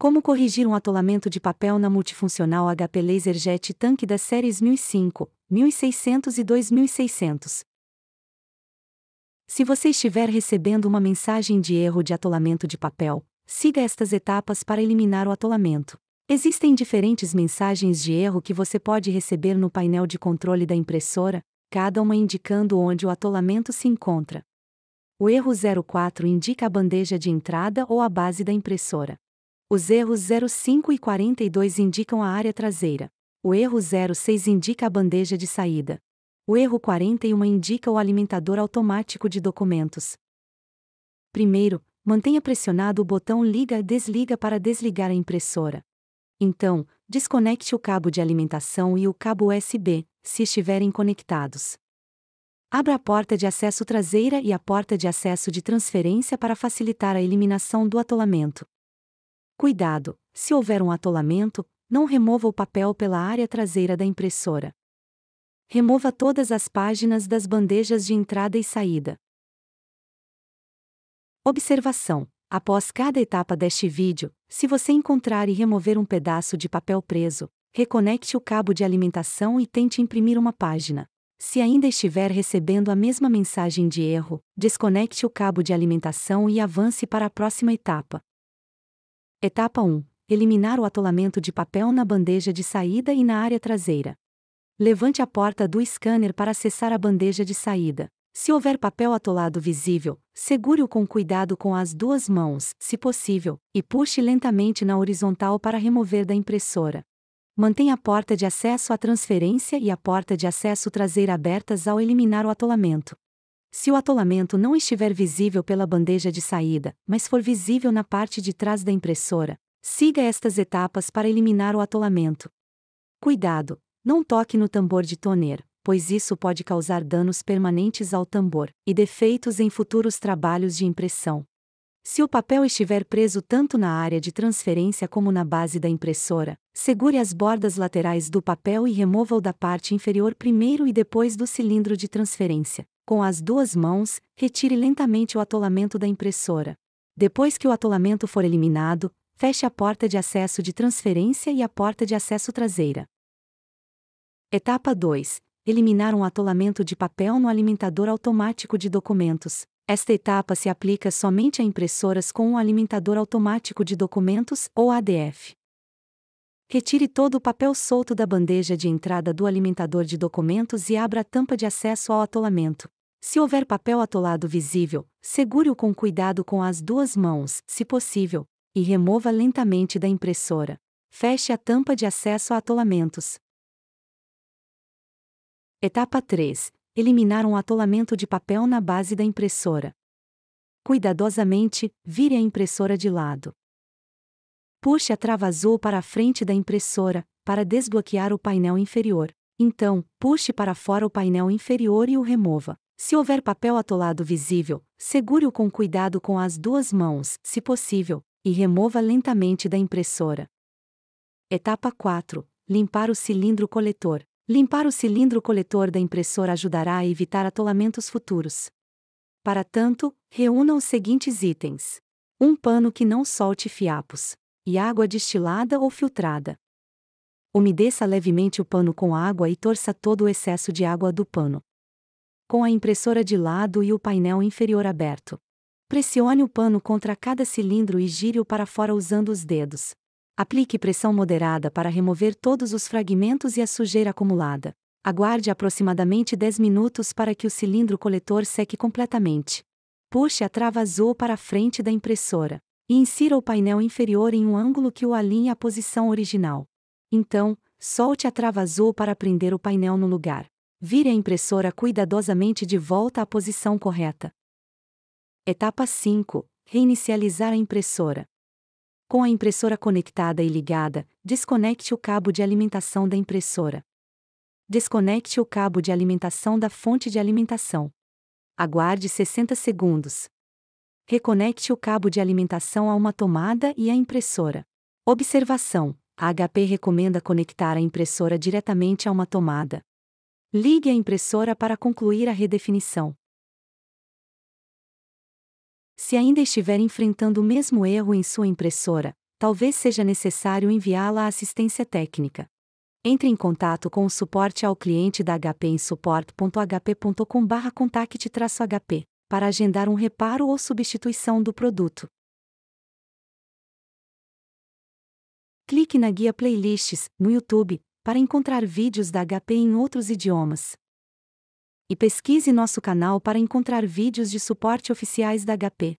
Como corrigir um atolamento de papel na multifuncional HP LaserJet Tank das séries 1005, 1600 e 2600? Se você estiver recebendo uma mensagem de erro de atolamento de papel, siga estas etapas para eliminar o atolamento. Existem diferentes mensagens de erro que você pode receber no painel de controle da impressora, cada uma indicando onde o atolamento se encontra. O erro 04 indica a bandeja de entrada ou a base da impressora. Os erros 05 e 42 indicam a área traseira. O erro 06 indica a bandeja de saída. O erro 41 indica o alimentador automático de documentos. Primeiro, mantenha pressionado o botão liga-desliga para desligar a impressora. Então, desconecte o cabo de alimentação e o cabo USB, se estiverem conectados. Abra a porta de acesso traseira e a porta de acesso de transferência para facilitar a eliminação do atolamento. Cuidado: se houver um atolamento, não remova o papel pela área traseira da impressora. Remova todas as páginas das bandejas de entrada e saída. Observação: Após cada etapa deste vídeo, se você encontrar e remover um pedaço de papel preso, reconecte o cabo de alimentação e tente imprimir uma página. Se ainda estiver recebendo a mesma mensagem de erro, desconecte o cabo de alimentação e avance para a próxima etapa. Etapa 1. Eliminar o atolamento de papel na bandeja de saída e na área traseira. Levante a porta do scanner para acessar a bandeja de saída. Se houver papel atolado visível, segure-o com cuidado com as duas mãos, se possível, e puxe lentamente na horizontal para remover da impressora. Mantenha a porta de acesso à transferência e a porta de acesso traseira abertas ao eliminar o atolamento. Se o atolamento não estiver visível pela bandeja de saída, mas for visível na parte de trás da impressora, siga estas etapas para eliminar o atolamento. Cuidado! Não toque no tambor de toner, pois isso pode causar danos permanentes ao tambor e defeitos em futuros trabalhos de impressão. Se o papel estiver preso tanto na área de transferência como na base da impressora, segure as bordas laterais do papel e remova-o da parte inferior primeiro e depois do cilindro de transferência. Com as duas mãos, retire lentamente o atolamento da impressora. Depois que o atolamento for eliminado, feche a porta de acesso de transferência e a porta de acesso traseira. Etapa 2. Eliminar um atolamento de papel no alimentador automático de documentos. Esta etapa se aplica somente a impressoras com um alimentador automático de documentos ou ADF. Retire todo o papel solto da bandeja de entrada do alimentador de documentos e abra a tampa de acesso ao atolamento. Se houver papel atolado visível, segure-o com cuidado com as duas mãos, se possível, e remova lentamente da impressora. Feche a tampa de acesso a atolamentos. Etapa 3 eliminar um atolamento de papel na base da impressora. Cuidadosamente, vire a impressora de lado. Puxe a trava azul para a frente da impressora, para desbloquear o painel inferior. Então, puxe para fora o painel inferior e o remova. Se houver papel atolado visível, segure-o com cuidado com as duas mãos, se possível, e remova lentamente da impressora. Etapa 4. Limpar o cilindro coletor. Limpar o cilindro coletor da impressora ajudará a evitar atolamentos futuros. Para tanto, reúna os seguintes itens: um pano que não solte fiapos, e água destilada ou filtrada. Umedeça levemente o pano com água e torça todo o excesso de água do pano. Com a impressora de lado e o painel inferior aberto. Pressione o pano contra cada cilindro e gire-o para fora usando os dedos. Aplique pressão moderada para remover todos os fragmentos e a sujeira acumulada. Aguarde aproximadamente 10 minutos para que o cilindro coletor seque completamente. Puxe a trava azul para a frente da impressora e insira o painel inferior em um ângulo que o alinhe à posição original. Então, solte a trava azul para prender o painel no lugar. Vire a impressora cuidadosamente de volta à posição correta. Etapa 5: Reinicializar a impressora. Com a impressora conectada e ligada, desconecte o cabo de alimentação da impressora. Desconecte o cabo de alimentação da fonte de alimentação. Aguarde 60 segundos. Reconecte o cabo de alimentação a uma tomada e à impressora. Observação: a HP recomenda conectar a impressora diretamente a uma tomada. Ligue a impressora para concluir a redefinição. Se ainda estiver enfrentando o mesmo erro em sua impressora, talvez seja necessário enviá-la à assistência técnica. Entre em contato com o suporte ao cliente da HP em support.hp.com/contacte-hp para agendar um reparo ou substituição do produto. Clique na guia Playlists no YouTube para encontrar vídeos da HP em outros idiomas. E pesquise nosso canal para encontrar vídeos de suporte oficiais da HP.